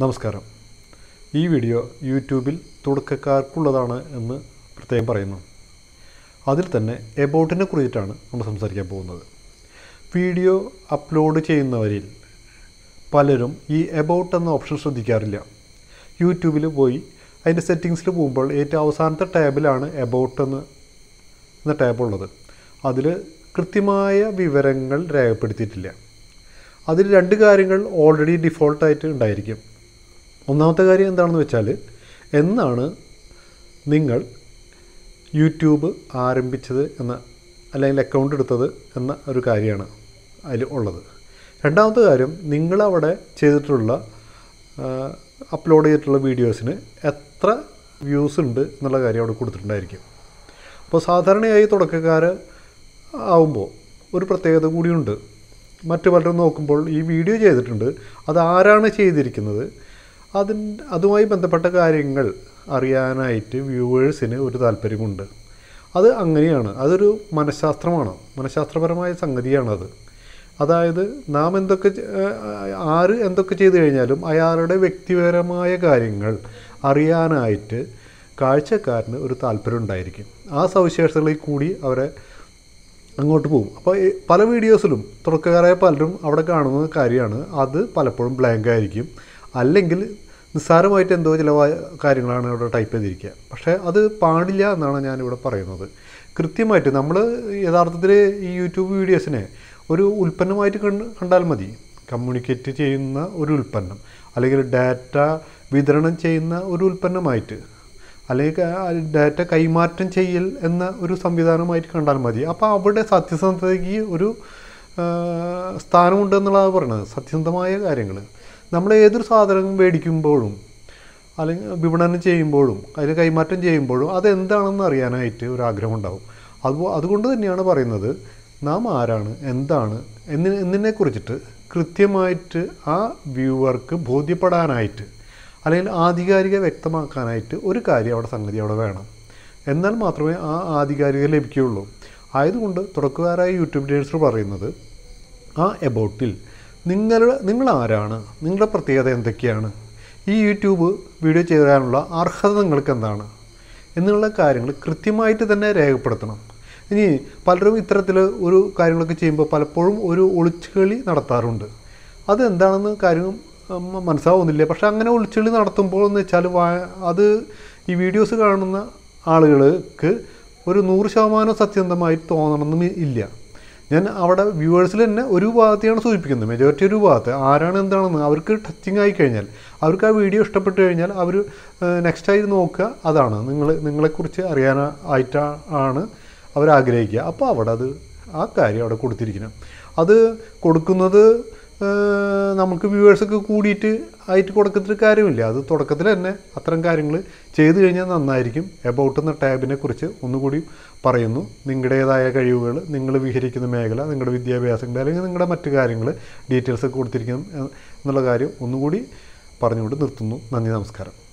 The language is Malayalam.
നമസ്കാരം. ഈ വീഡിയോ യൂട്യൂബിൽ തുടക്കക്കാർക്കുള്ളതാണ് എന്ന് പ്രത്യേകം പറയുന്നു. അതിൽ തന്നെ എബൌട്ടിനെ കുറിച്ചിട്ടാണ് നമ്മൾ സംസാരിക്കാൻ പോകുന്നത്. വീഡിയോ അപ്ലോഡ് ചെയ്യുന്നവരിൽ പലരും ഈ എബൌട്ട് എന്ന ഓപ്ഷൻ ശ്രദ്ധിക്കാറില്ല. യൂട്യൂബിൽ പോയി അതിന്റെ സെറ്റിങ്സിൽ പോകുമ്പോൾ ഏറ്റവും അവസാനത്തെ ടാബിലാണ് എബൌട്ട് എന്ന് എന്ന ടാബ് ഉള്ളത്. അതിൽ കൃത്യമായ വിവരങ്ങൾ രേഖപ്പെടുത്തിയിട്ടില്ല. അതിൽ രണ്ട് കാര്യങ്ങൾ ഓൾറെഡി ഡിഫോൾട്ടായിട്ട് ഉണ്ടായിരിക്കും. ഒന്നാമത്തെ കാര്യം എന്താണെന്ന് വെച്ചാൽ എന്നാണ് നിങ്ങൾ യൂട്യൂബ് ആരംഭിച്ചത് എന്ന അല്ലെങ്കിൽ അക്കൗണ്ട് എടുത്തത് എന്ന ഒരു കാര്യമാണ് അതിൽ ഉള്ളത്. രണ്ടാമത്തെ കാര്യം നിങ്ങളവിടെ ചെയ്തിട്ടുള്ള അപ്ലോഡ് ചെയ്തിട്ടുള്ള വീഡിയോസിന് എത്ര വ്യൂസ് ഉണ്ട് എന്നുള്ള കാര്യം അവിടെ കൊടുത്തിട്ടുണ്ടായിരിക്കും. അപ്പോൾ സാധാരണയായി തുടക്കക്കാർ ആവുമ്പോൾ ഒരു പ്രത്യേകത കൂടിയുണ്ട് മറ്റു പലരും നോക്കുമ്പോൾ ഈ വീഡിയോ ചെയ്തിട്ടുണ്ട്. അത് ആരാണ് ചെയ്തിരിക്കുന്നത്? അതിൻ അതുമായി ബന്ധപ്പെട്ട കാര്യങ്ങൾ അറിയാനായിട്ട് വ്യൂവേഴ്സിന് ഒരു താല്പര്യമുണ്ട്. അത് അങ്ങനെയാണ്. അതൊരു മനഃശാസ്ത്രമാണ്. മനഃശാസ്ത്രപരമായ സംഗതിയാണത്. അതായത് നാം എന്തൊക്കെ ആര് എന്തൊക്കെ ചെയ്തു കഴിഞ്ഞാലും അയാളുടെ വ്യക്തിപരമായ കാര്യങ്ങൾ അറിയാനായിട്ട് കാഴ്ചക്കാരന് ഒരു താല്പര്യം ഉണ്ടായിരിക്കും. ആ സവിശേഷതകളിൽ കൂടി അവരെ അങ്ങോട്ട് പോകും. അപ്പോൾ പല വീഡിയോസിലും തുടക്കക്കാരായ പലരും അവിടെ കാണുന്ന കാര്യമാണ്. അത് പലപ്പോഴും ബ്ലാങ്ക് ആയിരിക്കും. അല്ലെങ്കിൽ നിസ്സാരമായിട്ട് എന്തോ ചില കാര്യങ്ങളാണ് ഇവിടെ ടൈപ്പ് ചെയ്തിരിക്കുക. പക്ഷേ അത് പാടില്ല എന്നാണ് ഞാനിവിടെ പറയുന്നത്. കൃത്യമായിട്ട് നമ്മൾ യഥാർത്ഥത്തിൽ ഈ യൂട്യൂബ് വീഡിയോസിനെ ഒരു ഉൽപ്പന്നമായിട്ട് കണ്ട് കണ്ടാൽ മതി. കമ്മ്യൂണിക്കേറ്റ് ചെയ്യുന്ന ഒരു ഉൽപ്പന്നം അല്ലെങ്കിൽ ഡാറ്റ വിതരണം ചെയ്യുന്ന ഒരു ഉൽപ്പന്നമായിട്ട് അല്ലെങ്കിൽ ഡാറ്റ കൈമാറ്റം ചെയ്യൽ എന്ന ഒരു സംവിധാനമായിട്ട് കണ്ടാൽ മതി. അപ്പോൾ അവിടെ സത്യസന്ധതയ്ക്ക് ഒരു സ്ഥാനമുണ്ടെന്നുള്ളതാണ് പറയുന്നത്. സത്യസന്ധമായ കാര്യങ്ങൾ. നമ്മൾ ഏതൊരു സാധനം മേടിക്കുമ്പോഴും അല്ലെങ്കിൽ വിപണനം ചെയ്യുമ്പോഴും അതിന് കൈമാറ്റം ചെയ്യുമ്പോഴും അതെന്താണെന്ന് അറിയാനായിട്ട് ഒരു ആഗ്രഹം ഉണ്ടാവും അത് അതുകൊണ്ട് തന്നെയാണ് പറയുന്നത് നാം ആരാണ് എന്താണ് എന്നി എന്നിനെ കുറിച്ചിട്ട് കൃത്യമായിട്ട് ആ വ്യൂവർക്ക് ബോധ്യപ്പെടാനായിട്ട് അല്ലെങ്കിൽ ആധികാരിക വ്യക്തമാക്കാനായിട്ട് ഒരു കാര്യം അവിടെ സംഗതി അവിടെ വേണം. എന്നാൽ മാത്രമേ ആ ആധികാരിക ലഭിക്കുകയുള്ളൂ. ആയതുകൊണ്ട് തുടക്കക്കാരായ യൂട്യൂബ് ഡേഴ്സർ പറയുന്നത് ആ എബൌട്ടിൽ നിങ്ങൾ നിങ്ങൾ ആരാണ് നിങ്ങളുടെ പ്രത്യേകത എന്തൊക്കെയാണ്? ഈ യൂട്യൂബ് വീഡിയോ ചെയ്യാനുള്ള അർഹത നിങ്ങൾക്ക് എന്താണ് എന്നുള്ള കാര്യങ്ങൾ കൃത്യമായിട്ട് തന്നെ രേഖപ്പെടുത്തണം. ഇനി പലരും ഇത്തരത്തിൽ ഒരു കാര്യങ്ങളൊക്കെ ചെയ്യുമ്പോൾ പലപ്പോഴും ഒരു ഒളിച്ചുകളി നടത്താറുണ്ട്. അതെന്താണെന്ന് കാര്യം മനസ്സിലാവുന്നില്ല. പക്ഷെ അങ്ങനെ ഒളിച്ചുകളി നടത്തുമ്പോൾ എന്ന് വെച്ചാൽ അത് ഈ വീഡിയോസ് കാണുന്ന ആളുകൾക്ക് ഒരു നൂറ് ശതമാനം സത്യസന്ധമായി തോന്നണമെന്നും ഇല്ല. ഞാൻ അവിടെ വ്യൂവേഴ്സിൽ തന്നെ ഒരു ഭാഗത്തെയാണ് സൂചിപ്പിക്കുന്നത്. മെജോറിറ്റി ഒരു ഭാഗത്ത്. ആരാണ് എന്താണെന്ന് അവർക്ക് ടച്ചിങ് ആയി കഴിഞ്ഞാൽ അവർക്ക് ആ വീഡിയോ ഇഷ്ടപ്പെട്ട് കഴിഞ്ഞാൽ അവർ നെക്സ്റ്റ് ആയി നോക്കുക. അതാണ്. നിങ്ങൾ നിങ്ങളെക്കുറിച്ച് അറിയാനായിട്ടാണ് അവർ ആഗ്രഹിക്കുക. അപ്പോൾ അവിടെ അത് ആ കാര്യം അവിടെ കൊടുത്തിരിക്കണം അത് കൊടുക്കുന്നത് നമുക്ക് വ്യൂവേഴ്സൊക്കെ കൂടിയിട്ട് ആയിട്ട് കൊടുക്കത്തിട്ട് കാര്യമില്ല. അത് തുടക്കത്തിൽ തന്നെ അത്തരം കാര്യങ്ങൾ ചെയ്തു കഴിഞ്ഞാൽ നന്നായിരിക്കും. എബൌട്ട് എന്ന ടാബിനെ കുറിച്ച് ഒന്നുകൂടി പറയുന്നു. നിങ്ങളുടേതായ കഴിവുകൾ നിങ്ങൾ വിഹരിക്കുന്ന മേഖല നിങ്ങളുടെ വിദ്യാഭ്യാസങ്ങൾ അല്ലെങ്കിൽ നിങ്ങളുടെ മറ്റു കാര്യങ്ങൾ ഡീറ്റെയിൽസ് കൊടുത്തിരിക്കുന്നു എന്നുള്ള കാര്യം ഒന്നുകൂടി പറഞ്ഞുകൊണ്ട് നിർത്തുന്നു. നന്ദി നമസ്കാരം.